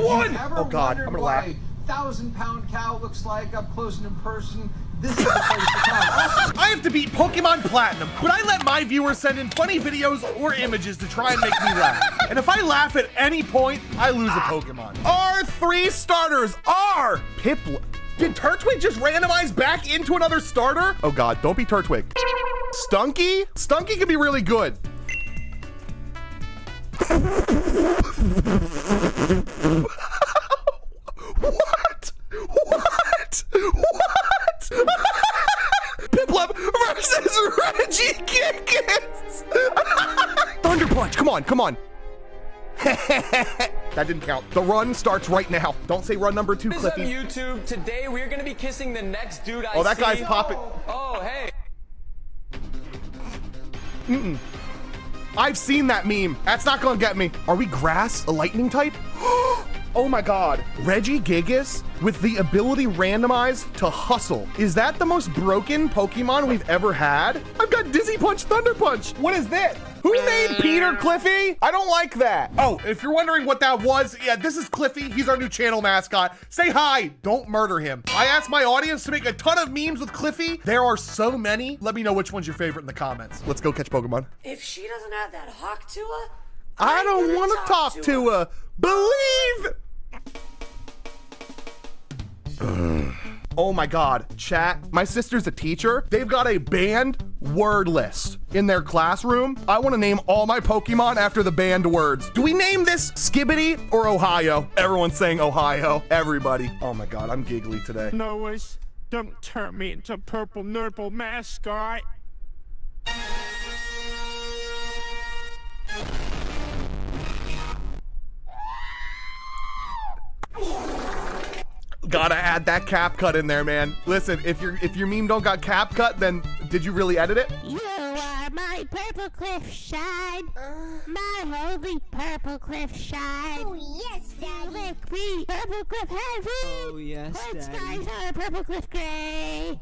the one! Oh god, I'm gonna laugh. thousand pound cow looks like up close and in person? This is the place to come. I have to beat Pokemon Platinum, but I let my viewers send in funny videos or images to try and make me laugh. And if I laugh at any point, I lose a Pokemon. Our three starters are Piplup. Did Turtwig just randomize back into another starter? Oh god, don't be Turtwig. Stunky? Stunky can be really good. What? What? What? Piplup versus Reggie Gigas. Thunder Punch. Come on, come on. that didn't count. The run starts right now. Don't say run number two, What is up, Cliffy. YouTube? Today we're gonna be kissing the next dude I Oh, that see. guy's popping. Oh, hey. I've seen that meme. That's not gonna get me. Are we grass? A lightning type? oh my god. Regigigas with the ability randomized to hustle. Is that the most broken Pokemon we've ever had? I've got Dizzy Punch, Thunder Punch. What is this? Who made Peter mm. Cliffy? I don't like that. Oh, if you're wondering what that was, yeah, this is Cliffy. He's our new channel mascot. Say hi. Don't murder him. I asked my audience to make a ton of memes with Cliffy. There are so many. Let me know which one's your favorite in the comments. Let's go catch Pokemon. If she doesn't have that hawk to her, I I'm don't want to talk to her. Believe. Mm. Oh my god, chat. My sister's a teacher. They've got a banned word list in their classroom. I want to name all my Pokemon after the banned words. Do we name this Skibidi or Ohio? Everyone's saying Ohio. Everybody. Oh my god, I'm giggly today. Noah's, don't turn me into purple nurple mascot. Gotta add that CapCut in there, man. Listen, if your if your meme don't got CapCut, then did you really edit it? You are my purple cliff shine, my holy purple cliff shine. Oh yes, Daddy. Lick me, purple cliff heavy. Oh yes, Red Daddy. skies are purple cliff gray.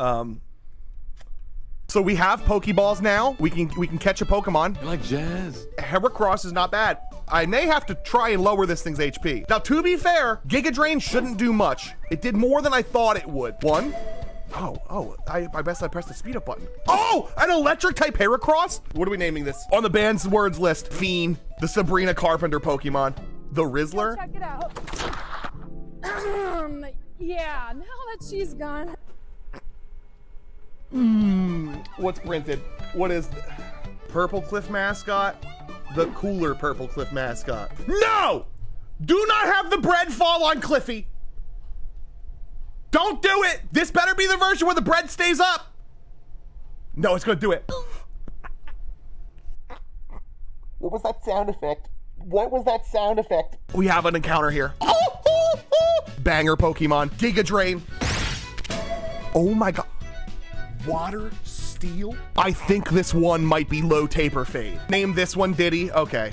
Um. So we have Pokeballs now. We can we can catch a Pokemon. like jazz. Heracross is not bad. I may have to try and lower this thing's HP. Now, to be fair, Giga Drain shouldn't do much. It did more than I thought it would. One. Oh, oh, I, I best I pressed the speed up button. Oh, an electric type Heracross? What are we naming this? On the band's words list, Fiend, the Sabrina Carpenter Pokemon, the Rizzler. Check it out. Um, yeah, now that she's gone. Hmm, what's printed? What is th- Purplecliffe mascot? The cooler Purplecliffe mascot. No! Do not have the bread fall on Cliffy. Don't do it. This better be the version where the bread stays up. No, it's gonna do it. What was that sound effect? What was that sound effect? We have an encounter here. Banger Pokemon. Giga Drain. Oh my god. Water Steel? I think this one might be low taper fade. Name this one Diddy. Okay.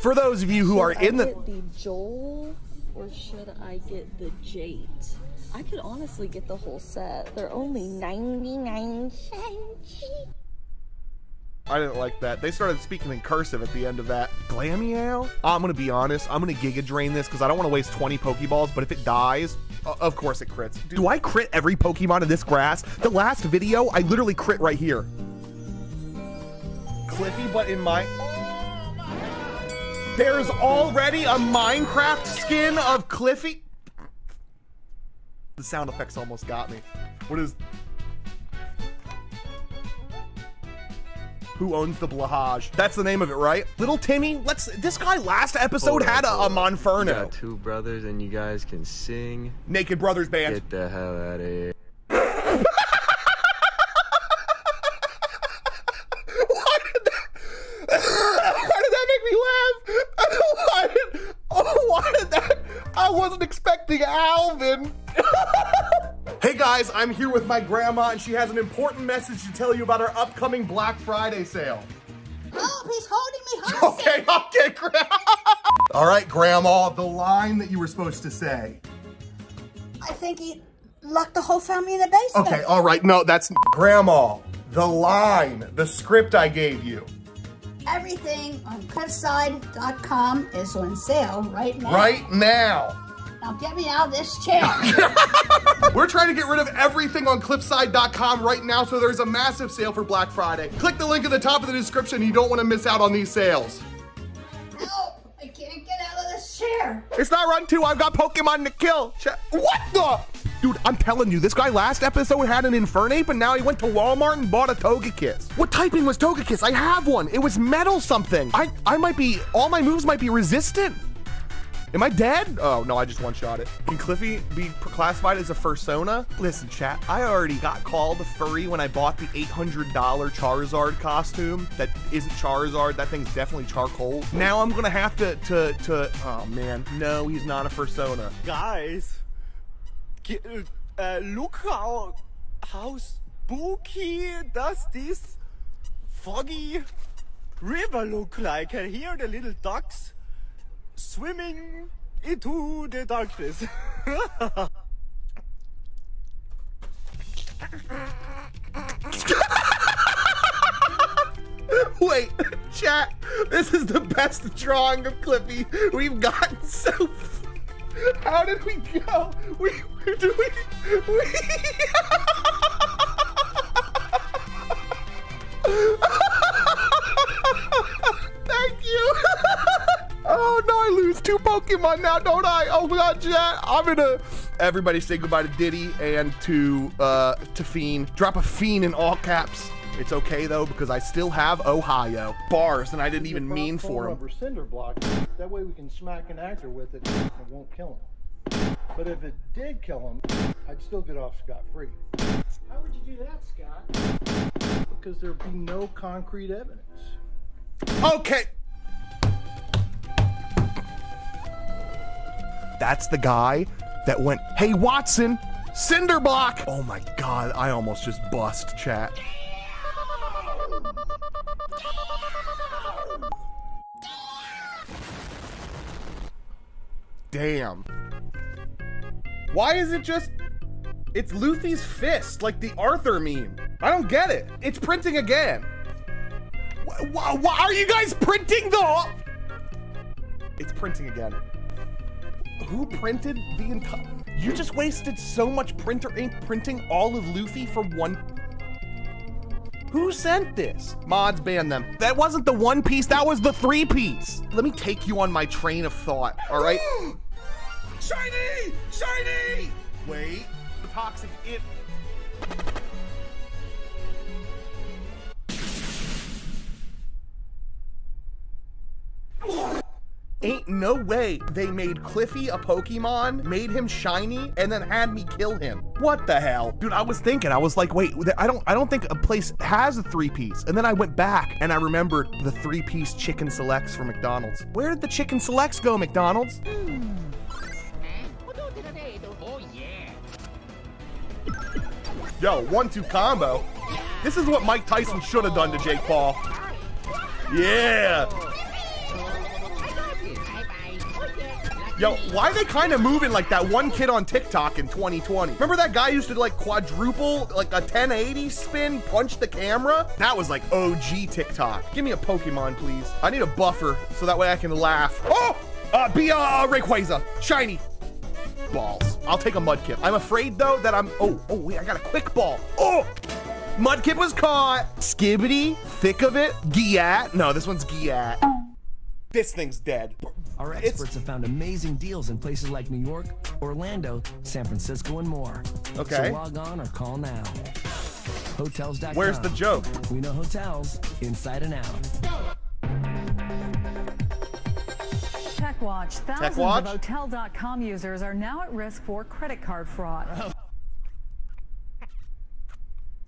For those of you who are in the get the Joel or should I get the Jade? I could honestly get the whole set. They're only 99 cents. I didn't like that. They started speaking in cursive at the end of that. Glameow? I'm gonna be honest. I'm gonna Giga Drain this because I don't want to waste 20 Pokeballs. But if it dies, Uh, of course it crits. Do I crit every Pokemon in this grass? The last video, I literally crit right here. Cliffy, but in my. There's already a Minecraft skin of Cliffy. The sound effects almost got me. What is? Who owns the Blahage? That's the name of it, right? Little Timmy. Let's. This guy last episode had a, a hold up. You Monferno. got two brothers and you guys can sing. Naked Brothers Band. Get the hell out of here. Why did that make me laugh? Why oh, why did that? I wasn't expecting Alvin. Guys, I'm here with my grandma, and she has an important message to tell you about our upcoming Black Friday sale. Oh, he's holding me hostage. Okay, okay, grandma. All right, grandma, the line that you were supposed to say. I think he locked the whole family in the basement. Okay, all right, no, that's grandma. The line, the script I gave you. Everything on cliffeside.com is on sale right now. Right now. Now get me out of this chair. We're trying to get rid of everything on cliffeside.com right now, so there's a massive sale for Black Friday. Click the link at the top of the description. You don't want to miss out on these sales. Help! I can't get out of this chair. It's not run two. I've got Pokemon to kill. What the? Dude, I'm telling you, this guy last episode had an Infernape and now he went to Walmart and bought a Togekiss. What typing was Togekiss? I have one. It was metal something. I, I might be, all my moves might be resistant. Am I dead? Oh, no, I just one-shot it. Can Cliffy be classified as a fursona? Listen, chat, I already got called a furry when I bought the $800 Charizard costume. That isn't Charizard. That thing's definitely charcoal. Now I'm gonna have to, to, to, oh man, no, he's not a fursona. Guys, ge- uh, look how how spooky does this foggy river look like? And here the little ducks swimming into the darkness. Wait, chat, this is the best drawing of Clippy we've gotten so far. How did we go? We, where do we, we Thank you. oh no, I lose two Pokemon now, don't I? Oh my god, chat. I'm gonna everybody say goodbye to Diddy and to uh to Fiend. Drop a Fiend in all caps. It's okay though because I still have Ohio bars and I didn't even mean for them. Cinder block. That way we can smack an actor with it and it won't kill him. But if it did kill him, I'd still get off scot free. How would you do that, Scott? Because there'd be no concrete evidence. Okay. That's the guy that went, hey Watson, cinder block. Oh my god, I almost just bust chat. Damn. Why is it just it's Luffy's fist, like the Arthur meme. I don't get it. It's printing again. Why, why are you guys printing the? It's printing again. Who printed the entire? You just wasted so much printer ink printing all of Luffy for one. Who sent this? Mods ban them. That wasn't the one piece. That was the three piece. Let me take you on my train of thought. All right. Shiny! Shiny! Wait. The toxic it. Ain't no way they made Cliffy a Pokemon, made him shiny, and then had me kill him. What the hell? Dude, I was thinking, I was like, wait, I don't I don't think a place has a three-piece. And then I went back and I remembered the three-piece chicken selects for McDonald's. Where did the chicken selects go, McDonald's? Hmm. Yo, one-two combo. This is what Mike Tyson should have done to Jake Paul. Yeah. Yo, why are they kind of moving like that one kid on TikTok in 2020? Remember that guy used to like quadruple, like a 1080 spin, punch the camera? That was like OG TikTok. Give me a Pokemon, please. I need a buffer so that way I can laugh. Oh! Uh, be a uh, Rayquaza. Shiny. Balls. I'll take a Mudkip. I'm afraid though that I'm, oh, oh wait, I got a quick ball. Oh! Mudkip was caught. Skibidi, thick of it, Gyatt. No, this one's Gyatt. This thing's dead. Our experts have found amazing deals in places like New York, Orlando, San Francisco, and more. Okay. So log on or call now. Hotels.com. Where's the joke? We know hotels inside and out. TechWatch. Thousands TechWatch? of Hotel.com users are now at risk for credit card fraud.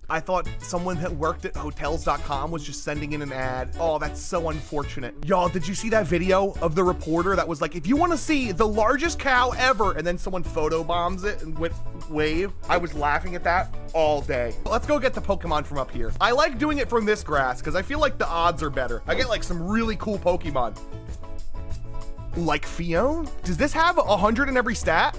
I thought someone that worked at hotels.com was just sending in an ad. Oh, that's so unfortunate. Y'all, did you see that video of the reporter that was like, if you want to see the largest cow ever, and then someone photobombs it and went wave? I was laughing at that all day. Let's go get the Pokemon from up here. I like doing it from this grass because I feel like the odds are better. I get like some really cool Pokemon. Like Phione? Does this have a hundred in every stat?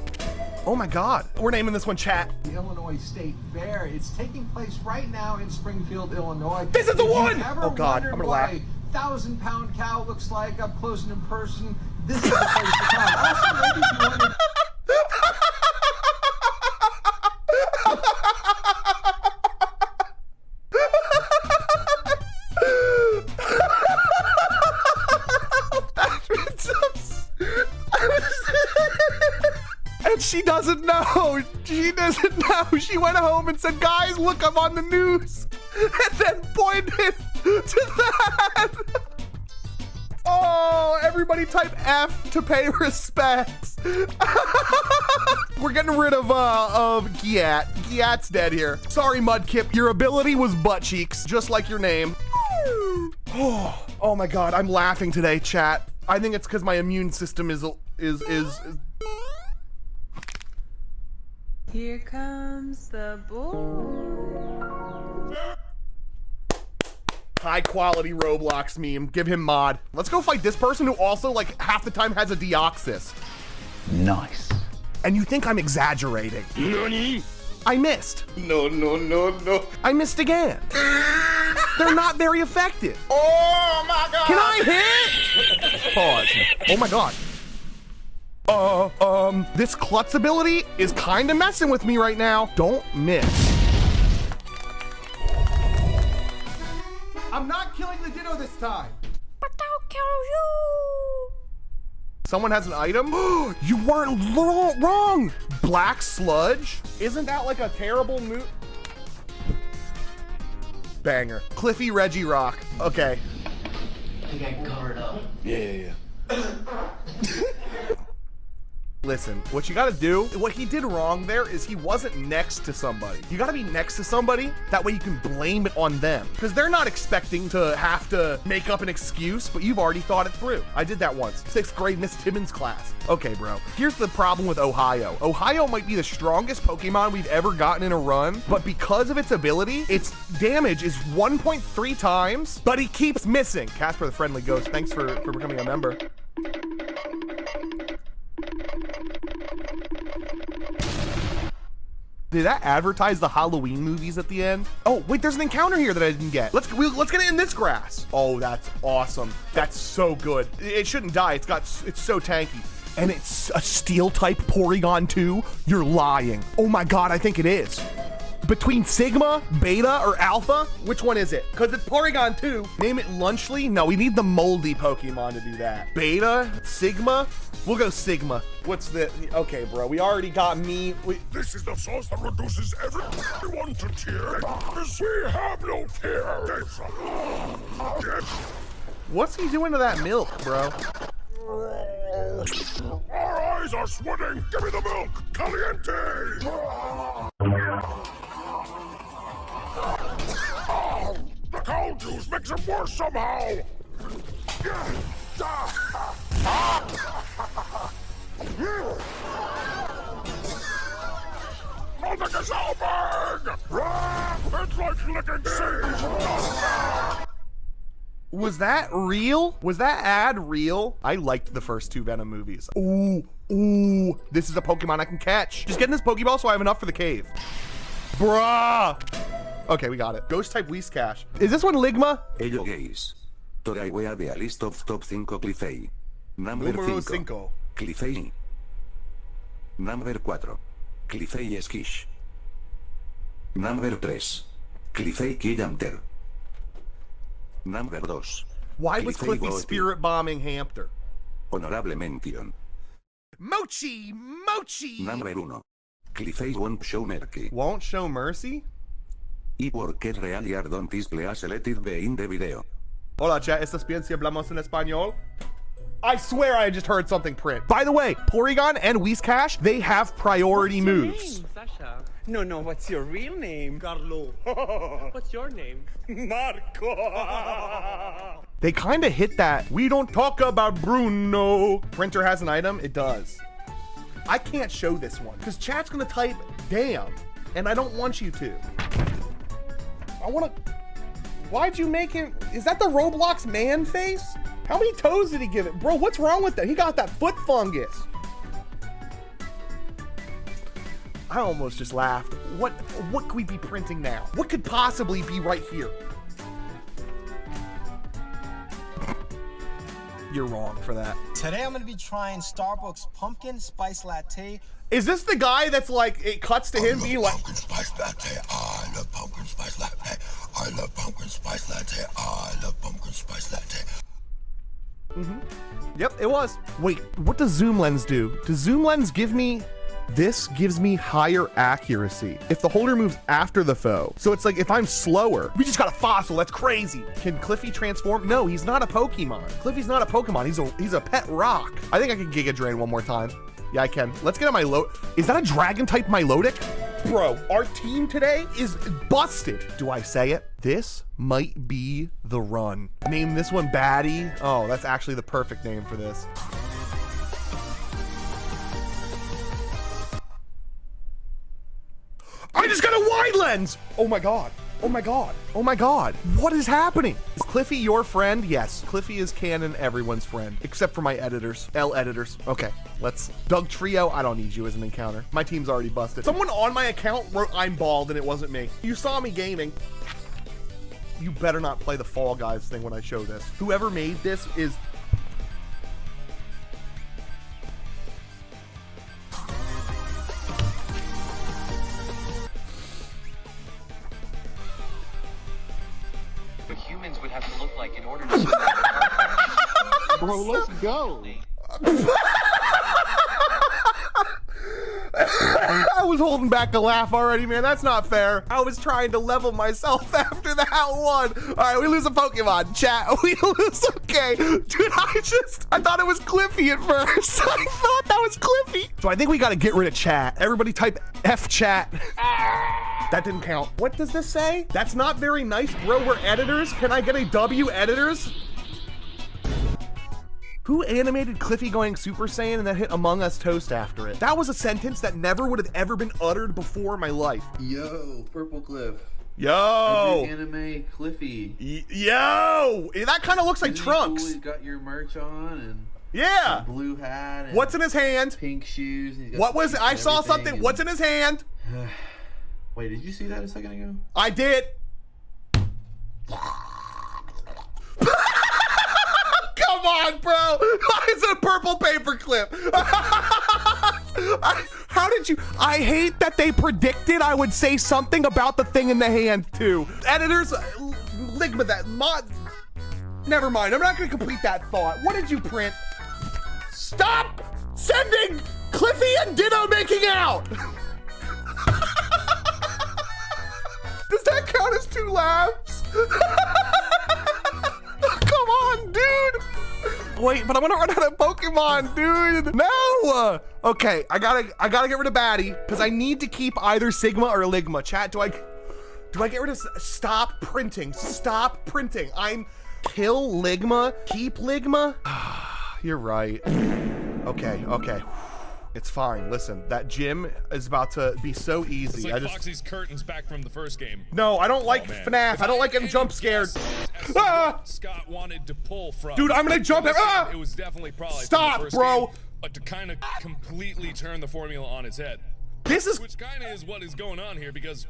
Oh my god. We're naming this one chat. The Illinois State Fair. It's taking place right now in Springfield, Illinois. This is the If you've one! ever Oh, God, I'm gonna laugh. thousand pound cow looks like up close and in person, this is the place to come. Also, doesn't know. She doesn't know. She went home and said, "Guys, look, I'm on the news," and then pointed to that. Oh, everybody type F to pay respects. We're getting rid of uh of Gyatt. Gyatt's dead here. Sorry, Mudkip. Your ability was butt cheeks, just like your name. Oh, oh my god, I'm laughing today, chat. I think it's because my immune system is is is, is Here comes the boy. high quality Roblox meme. Give him mod. Let's go fight this person who also like half the time has a Deoxys. Nice. And you think I'm exaggerating? Nani? I missed. No, no, no, no. I missed again. They're not very effective. Oh my god! Can I hit? Pause. Oh my god. Uh, um, this Klutz ability is kind of messing with me right now. Don't miss. I'm not killing the Ditto this time. But I'll kill you. Someone has an item? you weren't wrong! Black sludge? Isn't that like a terrible move? Banger. Cliffy Regirock. Okay. I think I covered up. Yeah, yeah, yeah. Listen, what you gotta do, what he did wrong there is he wasn't next to somebody. You gotta be next to somebody, that way you can blame it on them. Because they're not expecting to have to make up an excuse, but you've already thought it through. I did that once. Sixth grade Miss Timmons class. Okay, bro. Here's the problem with Ohio. Ohio might be the strongest Pokemon we've ever gotten in a run, but because of its ability, its damage is 1.3 times, but he keeps missing. Casper the Friendly Ghost, thanks for, for becoming a member. Did that advertise the Halloween movies at the end? Oh, wait, there's an encounter here that I didn't get. Let's we, let's get it in this grass. Oh, that's awesome. That's so good. It shouldn't die. It's got it's so tanky. And it's a steel type Porygon 2? You're lying. Oh my god, I think it is. Between Sigma, Beta, or Alpha? Which one is it? Because it's Porygon 2. Name it Lunchly? No, we need the moldy Pokemon to do that. Beta? Sigma? We'll go Sigma. What's the... Okay, bro. We already got me. We, This is the sauce that reduces everyone to tears. We have no tears. What's he doing to that milk, bro? Our eyes are sweating. Give me the milk. Caliente. Cow juice makes it worse somehow. Nothing is helping. It's like licking seeds. Was that real? Was that ad real? I liked the first two Venom movies. Ooh, ooh, this is a Pokemon I can catch. Just getting this Pokeball so I have enough for the cave. Bruh. Okay, we got it. Ghost type Whiscash. Is this one Ligma? Ello gays. Today we have a list of top 5 Cliffey. Number 5. cinco. Cliffey. Number 4. Cliffey Skish. Number 3. Cliffey Killamter. Number 2. Why was Cliffy spirit bombing Hamster? Honorable mention. Mochi, Mochi. Number 1. Cliffey won't show mercy. Won't show mercy? Y porque real y don't is please let in the video. Hola, chat. ¿Estás bien si hablamos en español? I swear I just heard something print. By the way, Porygon and Whiscash, they have priority moves. Name, Sasha. No, no, what's your real name? Carlo. what's your name? Marco. They kind of hit that. We don't talk about Bruno. Printer has an item. It does. I can't show this one because chat's gonna type damn, and I don't want you to. I want to. Why'd you make him? Is that the Roblox man face? How many toes did he give it, bro? What's wrong with that? He got that foot fungus. I almost just laughed. What what could we be printing now? What could possibly be right here? You're wrong for that. Today I'm gonna be trying Starbucks pumpkin spice latte. Is this the guy that's like it cuts to him being like Pumpkin spice latte. I love pumpkin spice latte. I love pumpkin spice latte. I love pumpkin spice latte. Mhm. Yep, it was. Wait, what does zoom lens do? Does zoom lens give me this gives me higher accuracy if the holder moves after the foe. So it's like if I'm slower, we just got a fossil. That's crazy. Can Cliffy transform? No, he's not a Pokemon. Cliffy's not a Pokemon. He's a he's a pet rock. I think I can Giga Drain one more time. Yeah, I can. Let's get my load. Is that a dragon type Milotic? Bro, our team today is busted. Do I say it? This might be the run. Name this one Batty. Oh, that's actually the perfect name for this. I just got a wide lens! Oh my god. Oh my god. Oh my god. What is happening? Is Cliffy your friend? Yes. Cliffy is canon everyone's friend, except for my editors. L editors. Okay, let's. Dugtrio, I don't need you as an encounter. My team's already busted. Someone on my account wrote I'm bald and it wasn't me. You saw me gaming. You better not play the Fall Guys thing when I show this. Whoever made this is have to look like in order to. Bro, let's go. I was holding back a laugh already, man. That's not fair. I was trying to level myself after that one. All right, we lose a Pokemon. Chat, we lose. Okay. Dude, I just, I thought it was Cliffy at first. I thought that was Cliffy. So I think we got to get rid of chat. Everybody type F chat. That didn't count. What does this say? That's not very nice, bro. We're editors. Can I get a W editors? Who animated Cliffy going Super Saiyan and then hit Among Us Toast after it? That was a sentence that never would have ever been uttered before in my life. Yo, Purplecliffe. Yo! Anime Cliffy. Y- yo! Eh, that kind of looks like Isn't cool? Trunks. He's got your merch on and Yeah. blue hat. And What's in his hand? Pink shoes. and What was I saw something. and- What's in his hand? Wait, did you see that a second ago? I did. Come on, bro. It's a purple paperclip. How did you? I hate that they predicted I would say something about the thing in the hand too. Editors, uh, Ligma that mod. Never mind. I'm not to complete that thought. What did you print? Stop sending Cliffy and Ditto making out. Does that count as two laughs? Come on, dude. Wait, but I'm gonna run out of Pokemon, dude. No. Okay, I gotta, I gotta get rid of Batty because I need to keep either Sigma or Ligma. Chat, do I, do I get rid of? Stop printing. Stop printing. I'm kill Ligma. Keep Ligma. You're right. Okay, okay. It's fine. Listen, that gym is about to be so easy. It's like I just Foxy's curtains back from the first game. no, I don't like Oh, man. FNAF. I don't like getting jump scared. Ah! Scott wanted to pull from. Dude, I'm gonna jump it. Ah! It was definitely probably Stop, bro. game, but to kind of completely turn the formula on its head. This is which kind of is what is going on here because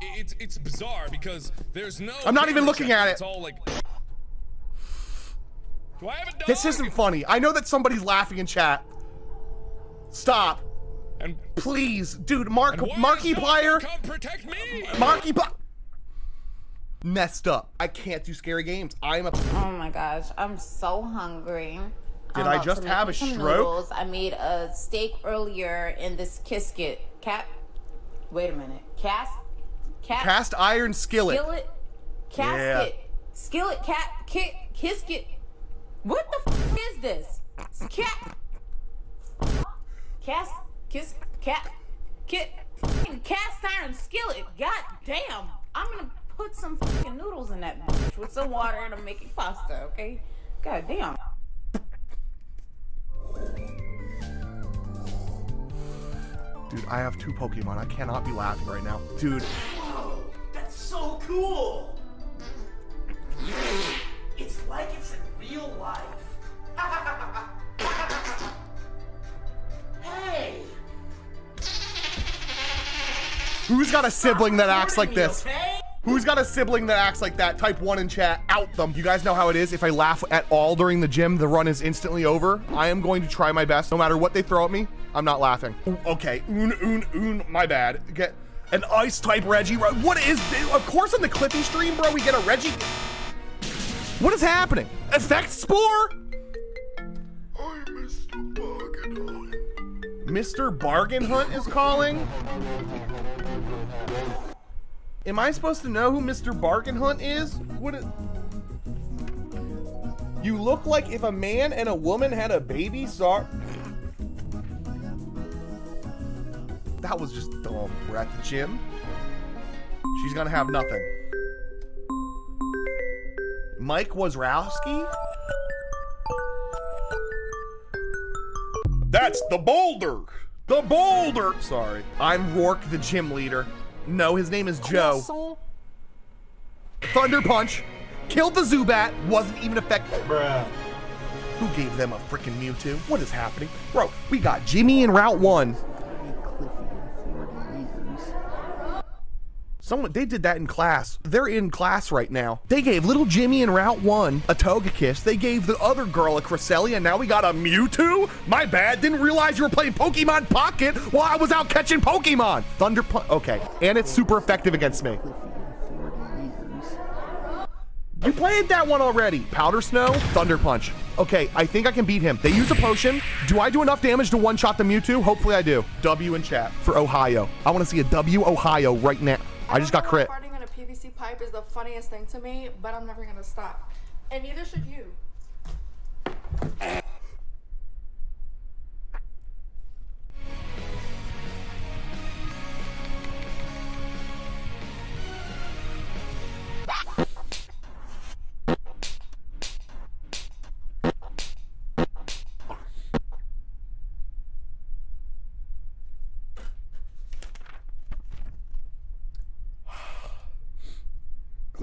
it's it's bizarre because there's no. I'm not even looking at it. It's all like. Do I have a dog? This isn't funny. I know that somebody's laughing in chat. Stop. And please, dude, Mark And why Marky does no Plier. one Come protect me. Marky Pli- Messed up. I can't do scary games. I'm a Oh my gosh, I'm so hungry. Did I'm I just have a stroke? Noodles. I made a steak earlier in this Kiskit cat. Wait a minute, cast, cat, cast iron skillet. skillet, casket, skillet, cat, kit, Kiskit. What the f- is this? Cat, cast, kiss, cat, kit, cast iron skillet. God damn, I'm gonna put some fucking noodles in that bitch with some water and I'm making pasta. Okay. God damn. Dude, I have two Pokemon. I cannot be laughing right now. Dude, Whoa, that's so cool! It's like it's in real life. hey! who's got a sibling that acts like this? Okay? Who's got a sibling that acts like that? Type one in chat. Out them. You guys know how it is. If I laugh at all during the gym, the run is instantly over. I am going to try my best. No matter what they throw at me, I'm not laughing. Ooh, Okay. Un, un, un. My bad. Get an ice type Reggie. What is Of course, on the Clippy stream, bro, we get a Reggie. What is happening? Effect Spore? Mr. Bargain Hunt is calling? Am I supposed to know who Mr. Bargain Hunt is? What it... You look like if a man and a woman had a baby, sorry. That was just dumb. We're at the gym. She's gonna have nothing. Mike Wazowski? That's the boulder! The boulder! Sorry. I'm Roark, the gym leader. No, his name is Joe. Thunder Punch. Killed the Zubat. Wasn't even effective. Bruh. Who gave them a freaking Mewtwo? What is happening? Bro, we got Jimmy in Route 1. Someone they did that in class. They're in class right now. They gave little Jimmy in Route 1 a Togekiss. They gave the other girl a Cresselia, and now we got a Mewtwo? My bad. Didn't realize you were playing Pokemon Pocket while I was out catching Pokemon. Thunder Punch. Okay. And it's super effective against me. You played that one already. Powder Snow, Thunder Punch. Okay, I think I can beat him. They use a potion. Do I do enough damage to one-shot the Mewtwo? Hopefully I do. W in chat for Ohio. I want to see a W Ohio right now. I just got crit. Farting in a PVC pipe is the funniest thing to me, but I'm never gonna stop. And neither should you.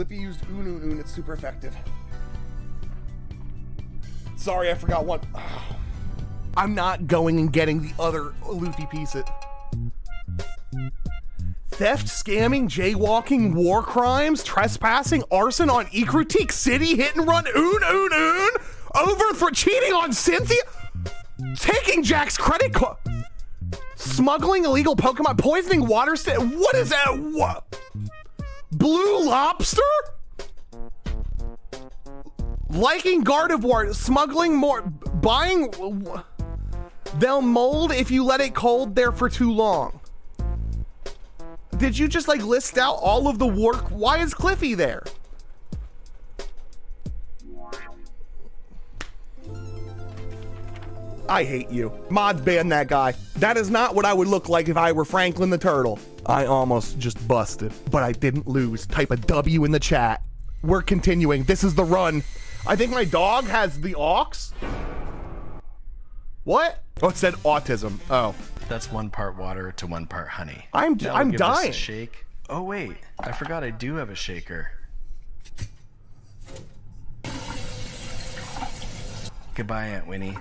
Cliffy used Un Un Un. It's super effective. Sorry, I forgot one. I'm not going and getting the other Luffy piece. It. Theft, scamming, jaywalking, war crimes, trespassing, arson on Ikrutik City, hit and run, un, un, un, over for cheating on Cynthia, taking Jack's credit card, smuggling illegal Pokemon, poisoning water. What is that? What? Blue Lobster? Liking Gardevoir, smuggling more, buying. They'll mold if you let it cold there for too long. Did you just like list out all of the work? Why is Cliffy there? I hate you. Mods ban that guy. That is not what I would look like if I were Franklin the Turtle. I almost just busted, but I didn't lose. Type a W in the chat. We're continuing. This is the run. I think my dog has the ox. What? Oh, it said autism. Oh. That's one part water to one part honey. I'm- Now I'm dying. shake. Oh wait, I forgot I do have a shaker. Goodbye, Aunt Winnie.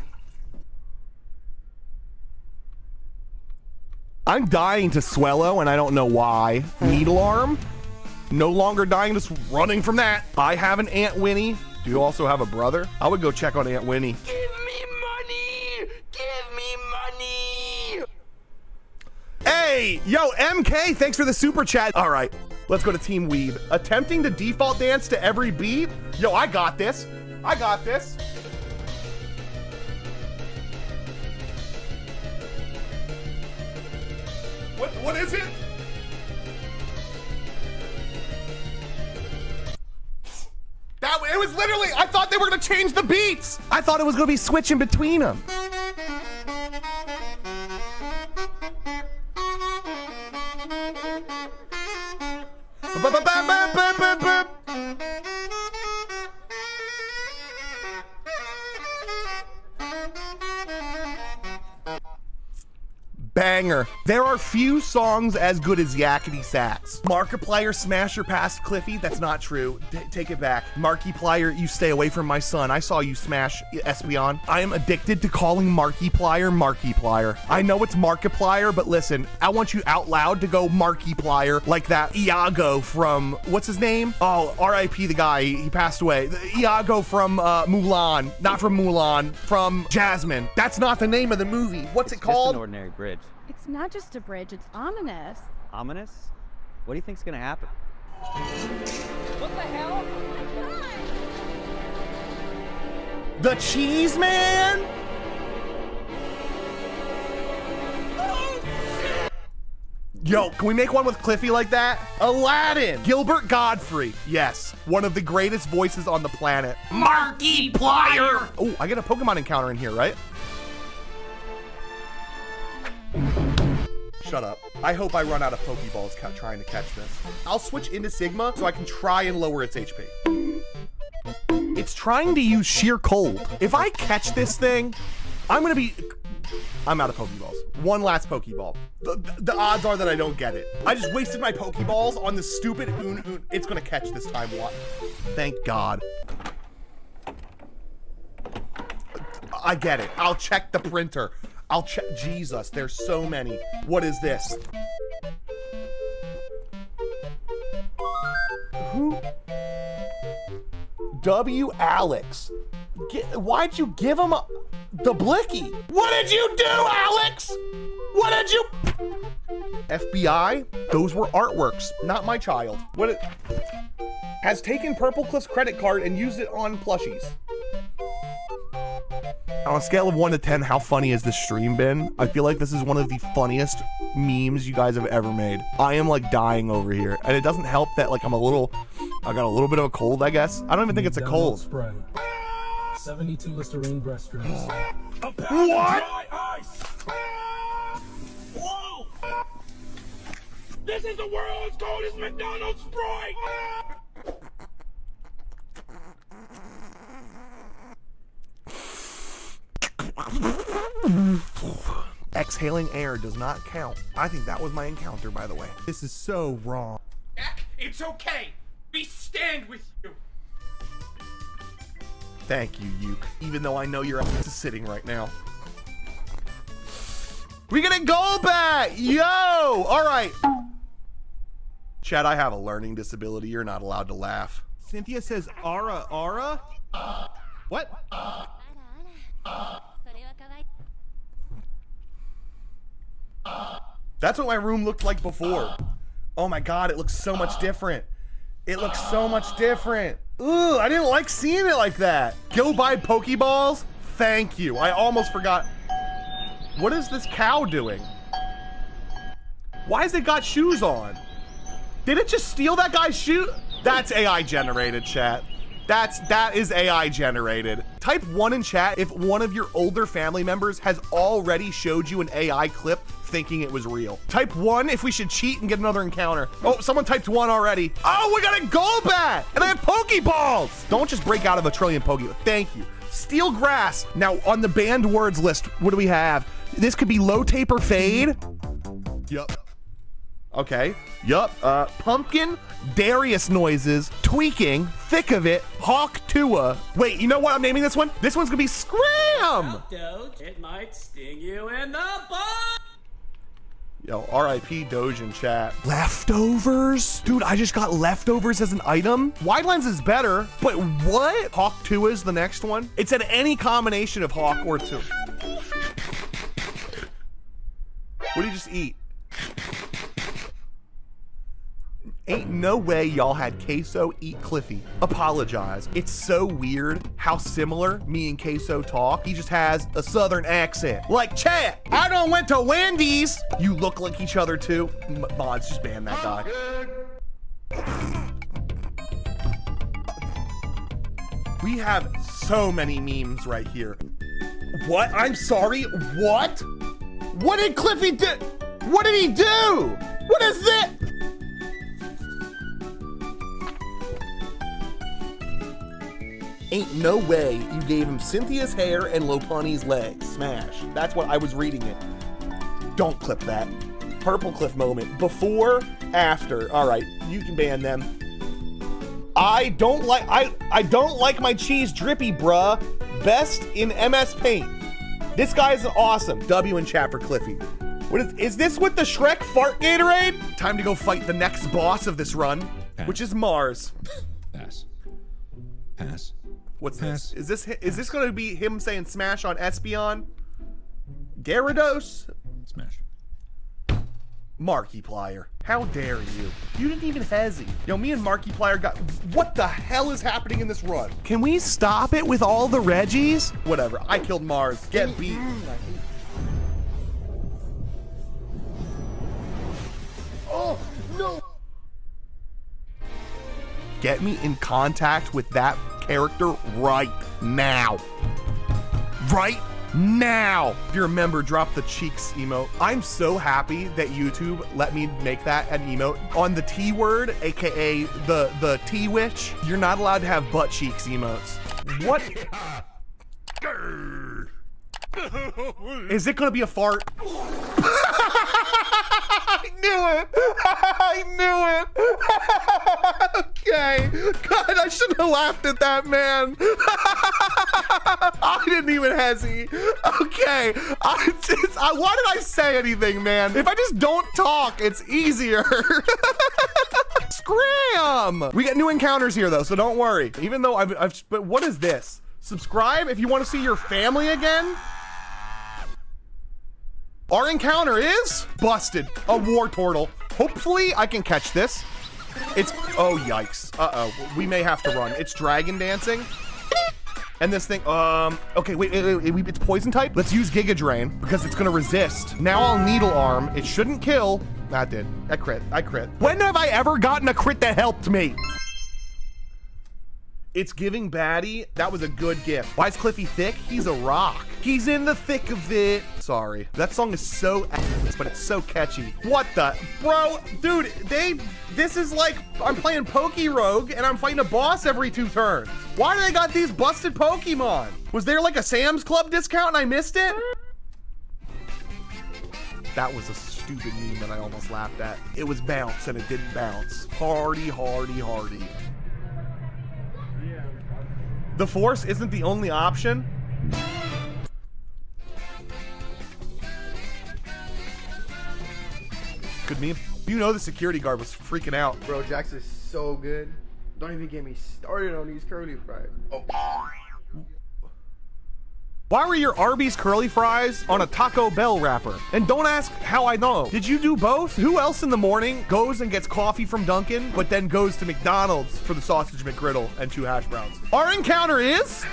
I'm dying to Swellow, and I don't know why. Needle arm? No longer dying, just running from that. I have an Aunt Winnie. Do you also have a brother? I would go check on Aunt Winnie. Give me money! Give me money! Hey, yo, MK, thanks for the super chat. All right, let's go to Team Weeb. Attempting to default dance to every beat? Yo, I got this. I got this. What, what is it? That it was literally. I thought they were gonna change the beats. I thought it was gonna be switching between them. There are few songs as good as Yakety Sax. Markiplier smasher past Cliffy. That's not true. T- take it back. Markiplier, you stay away from my son. I saw you smash Espeon. I am addicted to calling Markiplier Markiplier. I know it's Markiplier, but listen, I want you out loud to go Markiplier like that Iago from what's his name? Oh, R.I.P. the guy. He passed away. The Iago from uh, Mulan, not from Mulan, from Jasmine. That's not the name of the movie. What's it called? Just called? an ordinary bridge. It's not just a bridge, it's ominous. Ominous? What do you think's gonna happen? What the hell? My time. The Cheese Man? Yo, can we make one with Cliffy like that? Aladdin! Gilbert Gottfried. Yes, one of the greatest voices on the planet. Markiplier! Oh, I get a Pokemon encounter in here, right? Shut up. I hope I run out of Pokeballs trying to catch this. I'll switch into Sigma so I can try and lower its HP. It's trying to use sheer cold. If I catch this thing, I'm gonna be. I'm out of Pokeballs. One last Pokeball. The, the odds are that I don't get it. I just wasted my Pokeballs on this stupid Un Un. It's gonna catch this time. What? Thank God. I get it. I'll check the printer. I'll check. Jesus, there's so many. What is this? Who? W. Alex. Get, why'd you give him a, the blicky? What did you do, Alex? What did you? FBI? Those were artworks, not my child. What? It, has taken Purplecliffe's credit card and used it on plushies. On a scale of 1 to 10, how funny has this stream been? I feel like this is one of the funniest memes you guys have ever made. I am like dying over here. And it doesn't help that like I'm a little, I got a little bit of a cold, I guess. I don't even think it's a cold. Spray. 72 Listerine breast strips. What? Whoa! This is the world's coldest McDonald's Sprite! Exhaling air does not count. I think that was my encounter, by the way. This is so wrong. Jack, It's okay. We stand with you. Thank you, Yuke. Even though I know your ass is sitting right now. We get a Golbat! Yo! Alright. Chad, I have a learning disability. You're not allowed to laugh. Cynthia says, Ara, Ara? What? That's what my room looked like before. Oh my god, it looks so much different. It looks so much different. Ooh, I didn't like seeing it like that. Go buy Pokeballs? Thank you. I almost forgot. What is this cow doing? Why has it got shoes on? Did it just steal that guy's shoe? That's AI generated, chat. That's that is AI generated. Type one in chat if one of your older family members has already showed you an AI clip thinking it was real. Type one if we should cheat and get another encounter. Oh, someone typed one already. Oh, we got a Golbat and I have Pokeballs. Don't just break out of a trillion Pokeball. Thank you. Steel grass. Now on the banned words list, what do we have? This could be low taper fade. Yup. Okay. Yup. Uh, pumpkin, Darius noises, tweaking, thick of it, Hawk Tuah. Wait, you know what I'm naming this one? This one's gonna be Scram. Doge, it might sting you in the butt. Yo, RIP Doge in chat. Leftovers? Dude, I just got leftovers as an item. Wide lens is better, but what? Hawk 2 is the next one? It's at any combination of Hawk or 2. What do you just eat? Ain't no way y'all had Queso eat Cliffy. Apologize. It's so weird how similar me and Queso talk. He just has a southern accent. Like, chat, I don't went to Wendy's. You look like each other too. M- Mods, just ban that guy. We have so many memes right here. What? I'm sorry? What? What did Cliffy do? What did he do? What is this? Ain't no way you gave him Cynthia's hair and Lopunny's legs. Smash. That's what I was reading it. Don't clip that. Purplecliffe moment. Before, after. All right, you can ban them. I don't like I I don't like my cheese drippy, bruh. Best in MS Paint. This guy guy's awesome. W in chat for Cliffy. What is is this with the Shrek fart Gatorade? Time to go fight the next boss of this run, which is Mars. Pass. Pass. What's this? Is this is this going to be him saying smash on Espeon? Gyarados? Smash. Markiplier. How dare you? You didn't even hesitate. Yo, me and Markiplier got. What the hell is happening in this run? Can we stop it with all the Reggies? Whatever. I killed Mars. Get beat. Oh, no! Get me in contact with that character right now. Right now. If you remember, drop the cheeks emote. I'm so happy that YouTube let me make that an emote on the T word, aka the the T witch. You're not allowed to have butt cheeks emotes. What? Is it gonna be a fart? I knew it! I knew it! okay. God, I shouldn't have laughed at that, man. I didn't even hesitate. Okay. I just, I, why did I say anything, man? If I just don't talk, it's easier. Scram! We get new encounters here, though, so don't worry. Even though I've, I've but what is this? Subscribe if you want to see your family again? Our encounter is busted. A Wartortle. Hopefully I can catch this. It's, oh yikes. Uh-oh, we may have to run. It's dragon dancing. And this thing, um, okay, wait, wait, wait, it's poison type? Let's use Giga Drain because it's gonna resist. Now I'll Needle Arm. It shouldn't kill. That did. I crit. I crit. When have I ever gotten a crit that helped me? It's giving baddie. That was a good gift. Why is Cliffy thick? He's a rock. He's in the thick of it. Sorry. That song is so ass, but it's so catchy. What the? Bro, dude, they, this is like, I'm playing PokeRogue and I'm fighting a boss every two turns. Why do they got these busted Pokemon? Was there like a Sam's Club discount and I missed it? That was a stupid meme that I almost laughed at. It was bounce and it didn't bounce. Hardy, hardy, hardy. The force isn't the only option. Good meme. You know the security guard was freaking out. Bro, Jax is so good. Don't even get me started on these curly fries. Oh. Why were your Arby's curly fries on a Taco Bell wrapper? And don't ask how I know. Did you do both? Who else in the morning goes and gets coffee from Dunkin', but then goes to McDonald's for the sausage McGriddle and two hash browns? Our encounter is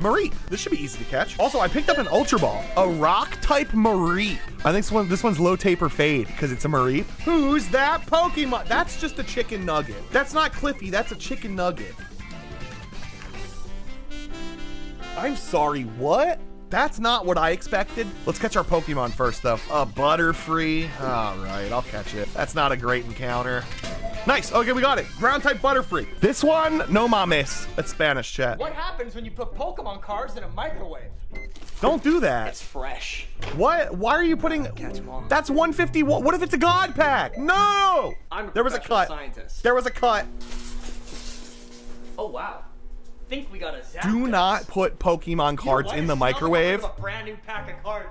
Marie. This should be easy to catch. Also, I picked up an Ultra Ball, a rock type Marie. I think this, one, this one's low taper fade because it's a Marie. Who's that Pokemon? That's just a chicken nugget. That's not Cliffy, that's a chicken nugget. I'm sorry, what? That's not what I expected. Let's catch our Pokemon first, though. A Butterfree. All right, I'll catch it. That's not a great encounter. Nice. Okay, we got it. Ground type Butterfree. This one, no mames. That's Spanish chat. What happens when you put Pokemon cards in a microwave? Don't do that. It's fresh. What? Why are you putting? That's 150. What? What if it's a God pack? No. I'm a there was a cut. scientist. There was a cut. Oh wow. Think we got a Zapdos. Do not put Pokemon cards in the microwave. A brand new pack of cards.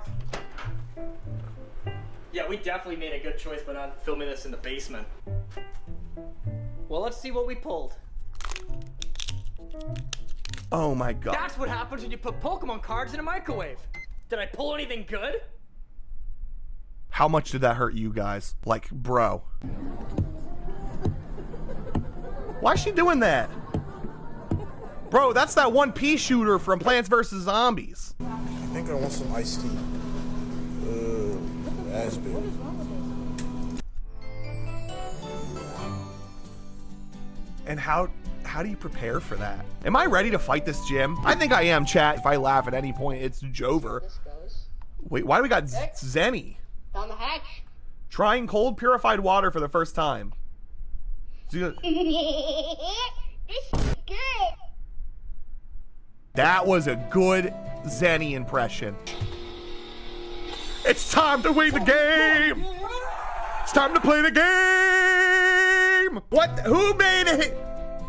Yeah, we definitely made a good choice by not filming this in the basement. Well, let's see what we pulled. Oh my god. That's what happens when you put Pokemon cards in a microwave. Did I pull anything good? How much did that hurt you guys? Like, bro. Why is she doing that? Bro, that's that one pea shooter from Plants vs. Zombies. I think I want some iced tea. Uh, raspberry. And how how do you prepare for that? Am I ready to fight this gym? I think I am, chat. If I laugh at any point, it's Jover. Wait, why do we got Zenny? Down the hatch. Trying cold purified water for the first time. That was a good Zenny impression. It's time to win the game. It's time to play the game. What? Who made it?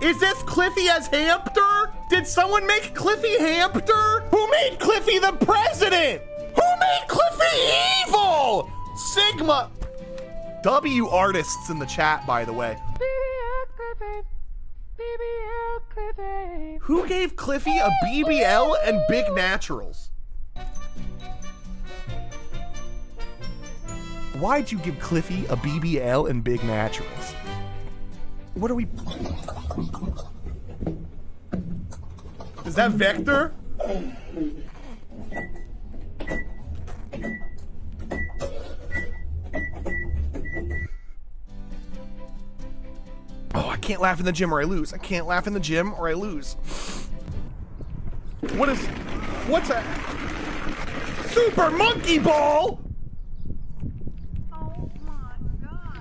Is this Cliffy as Hampter? Did someone make Cliffy Hampter? Who made Cliffy the president? Who made Cliffy evil? Sigma. W artists in the chat, by the way. Who gave Cliffy a BBL and Big Naturals? Why'd you give Cliffy a BBL and Big Naturals? What are we? Is that Vector? Oh, I can't laugh in the gym or I lose. I can't laugh in the gym or I lose. What is. What's that? Super Monkey Ball! Oh my God.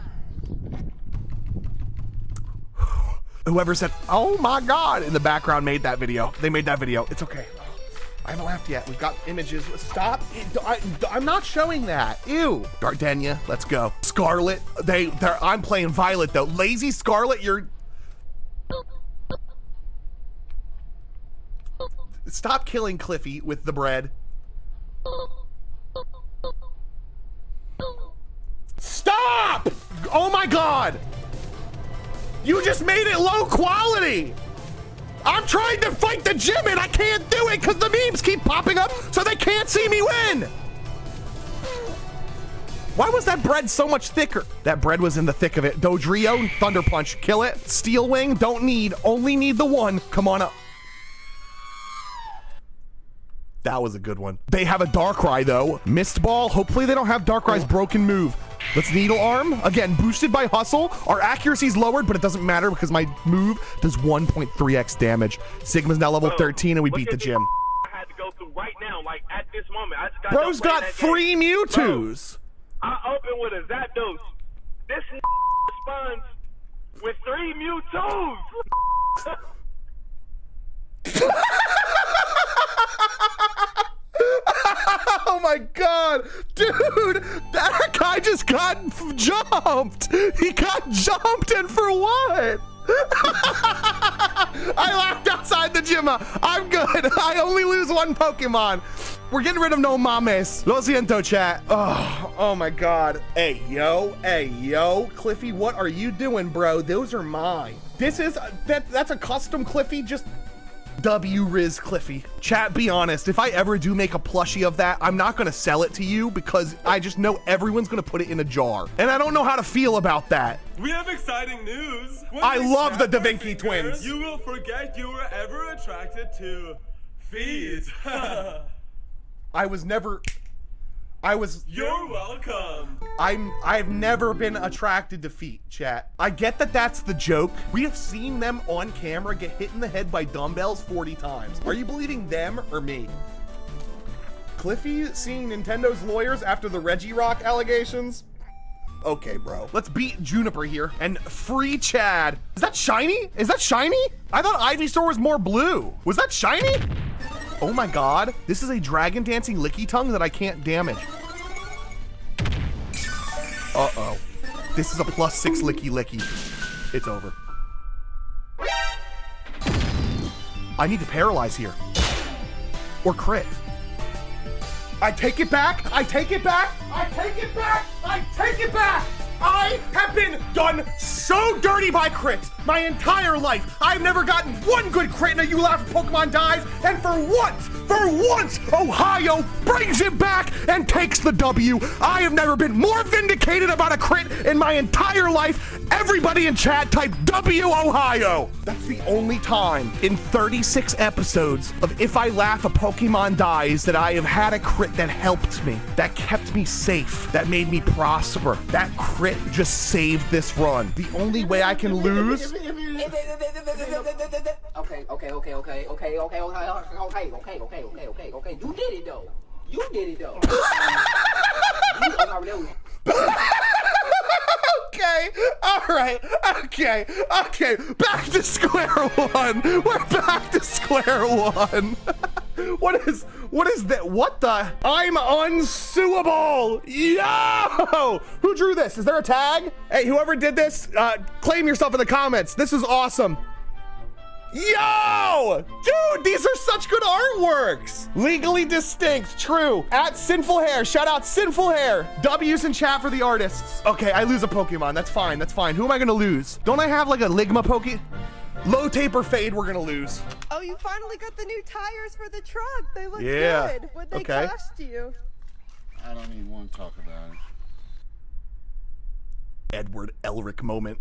Whoever said, oh my god, in the background made that video. They made that video. It's okay. I haven't laughed yet. We've got images. Stop. I, am not showing that. Ew. Gardenia, let's go. Scarlet, they, they're, I'm playing Violet though. Lazy Scarlet, you're. Stop killing Cliffy with the bread. Stop! Oh my god! You just made it low quality! I'm trying to fight the gym and I can't do it because the memes keep popping up so they can't see me win! Why was that bread so much thicker? That bread was in the thick of it. Dodrio, Thunder Punch, kill it. Steel Wing, don't need, only need the one. Come on up. That was a good one. They have a Darkrai though. Mist Ball, hopefully they don't have Darkrai's oh. broken move. Let's Needle Arm. Again, boosted by Hustle. Our accuracy's lowered, but it doesn't matter because my move does 1.3x damage. Sigma's now level 13 and we beat the gym. I had to go through right now, like at this moment. I just got Bro's done got three game. Mewtwo's. Bro, I open with a Zapdos. This responds with three Mewtwo's. oh my god, dude, that guy just got jumped. He got jumped, and for what? I laughed outside the gym. I'm good. I only lose one Pokemon. We're getting rid of no mames. Lo siento, chat. Oh, oh my god. Hey, yo. Hey, yo. Cliffy, what are you doing, bro? Those are mine. This is, that. that's a custom Cliffy. Just W Riz Cliffy. Chat, be honest. If I ever do make a plushie of that, I'm not gonna sell it to you because I just know everyone's gonna put it in a jar. And I don't know how to feel about that. We have exciting news. When I love the Da Vinci fingers, twins. You will forget you were ever attracted to feet. I was never. I was. You're welcome. I'm. I've never been attracted to feet, chat. I get that that's the joke. We have seen them on camera get hit in the head by dumbbells 40 times. Are you believing them or me? Cliffy seeing Nintendo's lawyers after the Regirock allegations? Okay, bro. Let's beat Jupiter here and free Chad. Is that shiny? Is that shiny? I thought Ivysaur was more blue. Was that shiny? Oh my god. This is a dragon dancing Lickitung that I can't damage. Uh-oh. This is a plus six Lickilicky. It's over. I need to paralyze here. Or crit. I take it back. I take it back. I take it back. I take it back. I have been done so dirty by crits my entire life. I've never gotten one good crit in a You Laugh Pokemon dies, and for once, for once, Ohio brings it back and takes the W. I have never been more vindicated about a crit in my entire life. Everybody in chat type W Ohio. That's the only time in 36 episodes of If I Laugh a Pokemon Dies that I have had a crit that helped me, that kept me safe, that made me prosper. That crit just saved this run. The only way I can lose. Okay, okay, okay, okay, okay, okay, okay, okay, okay, okay, okay, okay, okay, okay. You did it though. You did it though. okay, all right, okay, okay. Back to square one. We're back to square one. what is What is that? What the? I'm unsuable. Yo! Who drew this? Is there a tag? Hey, whoever did this, uh, claim yourself in the comments. This is awesome. Yo! Dude, these are such good artworks. Legally distinct, true. At Sinful Hair, shout out Sinful Hair. W's in chat for the artists. Okay, I lose a Pokemon. That's fine, that's fine. Who am I gonna lose? Don't I have like a Ligma Poke? Low taper fade, we're gonna lose. Oh, you finally got the new tires for the truck. They look Yeah. good. What they Okay. cost you? I don't even want to talk about it. Edward Elric moment.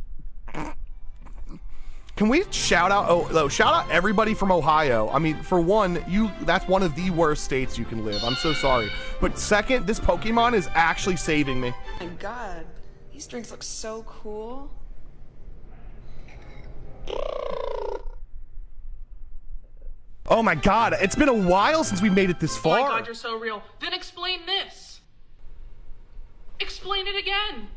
Can we shout out? Oh, no, shout out everybody from Ohio. I mean, for one, you that's one of the worst states you can live. I'm so sorry. But second, this Pokemon is actually saving me. Oh my god, these drinks look so cool. Oh my god, it's been a while since we made it this far. Oh my god, you're so real. Then explain this. Explain it again.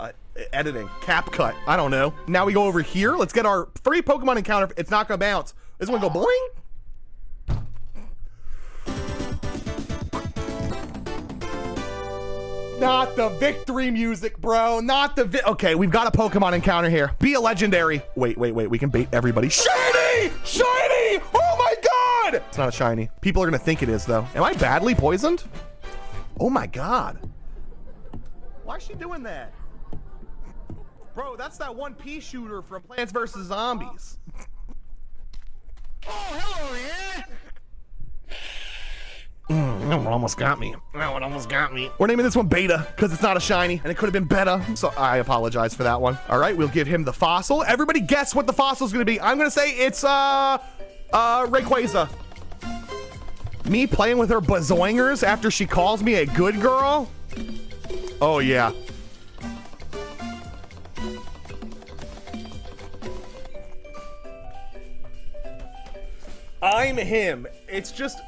uh, editing, CapCut. I don't know. Now we go over here. Let's get our three Pokemon encounter. It's not gonna bounce. This one go boing. Not the victory music, bro. Not the vi- Okay, we've got a Pokemon encounter here. Be a legendary. Wait, wait, wait. We can bait everybody. Shiny! Shiny! Oh my god! It's not a shiny. People are gonna think it is though. Am I badly poisoned? Oh my god. Why is she doing that? Bro, that's that one pea shooter from Plants vs. Zombies. Oh, hello, yeah. That one almost got me. That one almost got me. We're naming this one Beta because it's not a shiny and it could have been Beta. So I apologize for that one. All right, we'll give him the fossil. Everybody guess what the fossil's gonna be. I'm gonna say it's uh uh Rayquaza. Me playing with her bazoingers after she calls me a good girl? Oh yeah. I'm him. It's just.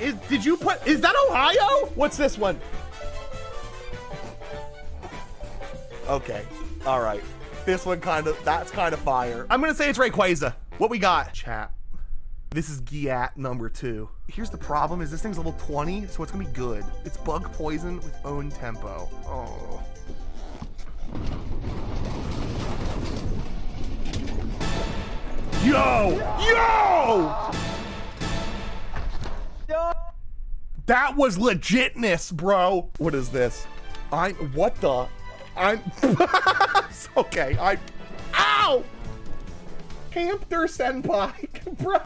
Is, did you put. Is that Ohio? What's this one? Okay. All right. This one kind of. That's kind of fire. I'm gonna say it's Rayquaza. What we got? Chat. This is Gyatt number two. Here's the problem: is this thing's level 20, so it's gonna be good. It's bug poison with own tempo. Oh. Yo! Yo! That was legitness, bro. What is this? I what the? I'm okay. I ow. Hamster senpai, bro.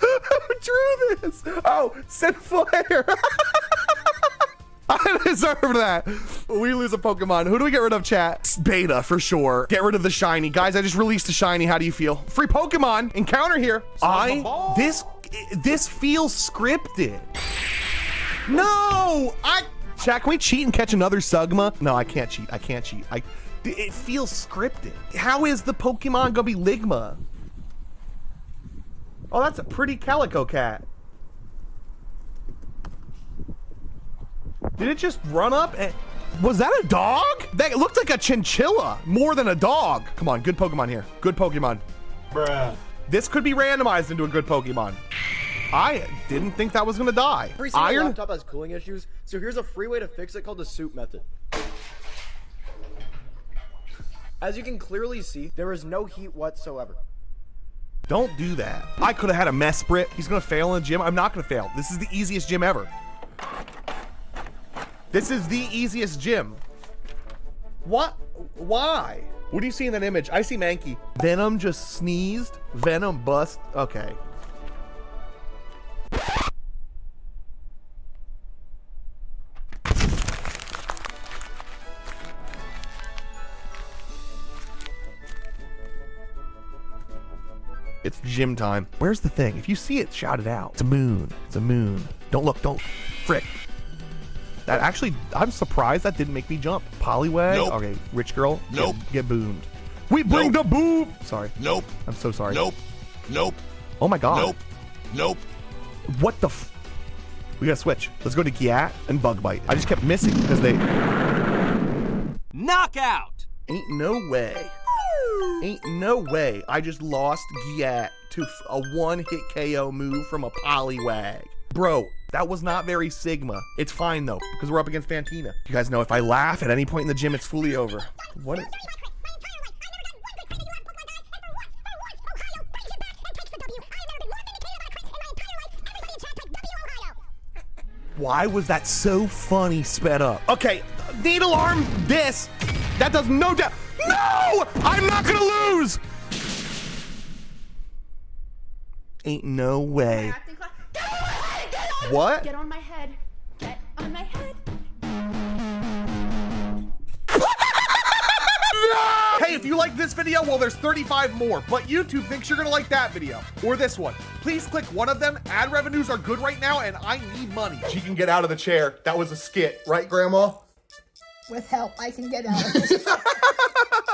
Who drew this? Oh, sinful hair. I deserve that. We lose a Pokemon. Who do we get rid of, chat? Beta, for sure. Get rid of the shiny. Guys, I just released a shiny. How do you feel? Free Pokemon encounter here. I, this, this feels scripted. No, I, chat, can we cheat and catch another Sugma? No, I can't cheat. I can't cheat. I, it feels scripted. How is the Pokemon gonna be Ligma? Oh, that's a pretty Calico Cat. Did it just run up and... Was that a dog? That looked like a chinchilla more than a dog. Come on, good Pokemon here. Good Pokemon. Bruh. This could be randomized into a good Pokemon. I didn't think that was gonna die. Every single Iron? laptop has cooling issues, so here's a free way to fix it called the soup method. As you can clearly see, there is no heat whatsoever. Don't do that. I could have had a mess Brit. He's gonna fail in the gym. I'm not gonna fail. This is the easiest gym ever. This is the easiest gym. What? Why? What do you see in that image? I see Mankey. Venom just sneezed. Venom bust. Okay. It's gym time. Where's the thing? If you see it, shout it out. It's a moon. It's a moon. Don't look. Don't. Frick. That actually, I'm surprised that didn't make me jump. Poliwag. Nope. Okay, rich girl. Nope. Get, get boomed. We bring the boom. Sorry. Nope. I'm so sorry. Nope. Nope. Oh my god. Nope. Nope. What the? F- we gotta switch. Let's go to Gyatt and Bug Bite. I just kept missing because they. Knockout! Ain't no way. Ain't no way I just lost Gyatt to f- a one hit KO move from a Poliwag. Bro, that was not very Sigma. It's fine though, because we're up against Fantina. You guys know if I laugh at any point in the gym, it's fully over. What? Is- Why was that so funny sped up? Okay, needle arm this. That does no doubt. No! I'm not gonna lose! Ain't no way. What? Get on my head. Get on my head. Hey, if you like this video, well, there's 35 more, but YouTube thinks you're gonna like that video or this one. Please click one of them. Ad revenues are good right now, and I need money. She can get out of the chair. That was a skit, right, Grandma? With help, I can get out.